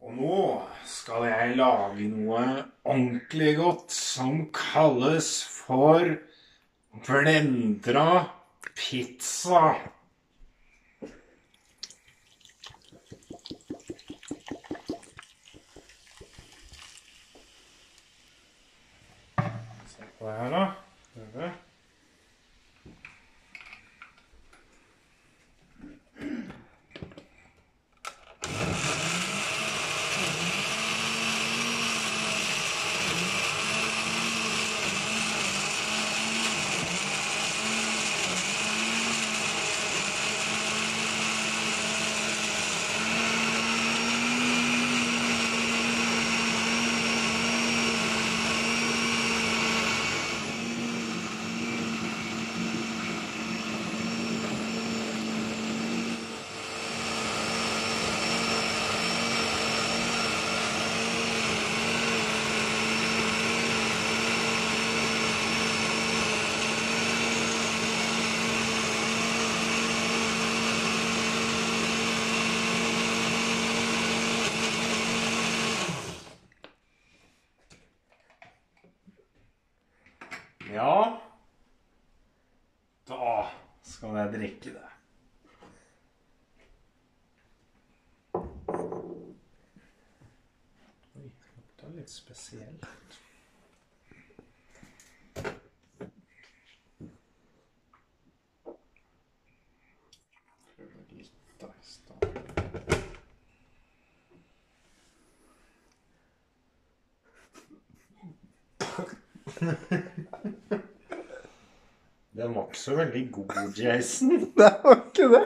Og nå skal jeg lage noe ordentlig godt som kalles for blendra pizza. Se på det her, da. Ja Da skal jeg drikke det. Oi, det lukta litt spesielt. Ha ha stedet. Den var ikke så veldig god, Jason. Det var ikke det.